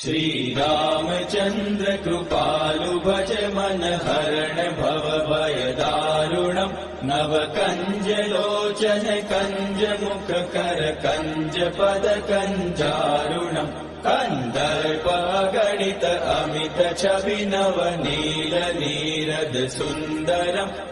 श्रीरामचन्द्र कृपालु भज मन हरण भव भयदारुणम्। नव कञ्ज लोचन कञ्ज मुख कर कञ्ज पद कञ्जारुणम् कन्दर्प गणित अमित छवि नव नील नीरद सुन्दरम्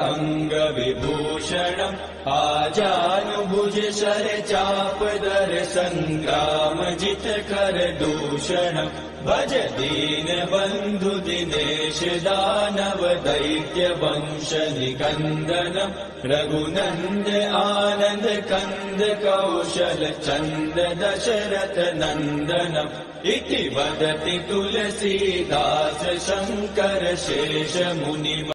शिरमुकुट कुण्डल तिलक चारु उदार अङ्ग विभूषणम् आजानुभुज शर चाप दर सङ्ग्राम जित कर दूषणम् भज दीन बन्धु दिनेश दानव दैत्य निकन्दनम् रघुनन्द आनन्द कन्द कौशल चन्द दशरथ नन्दनम् इति वदति तुलसीदास शङ्कर शेष मुनि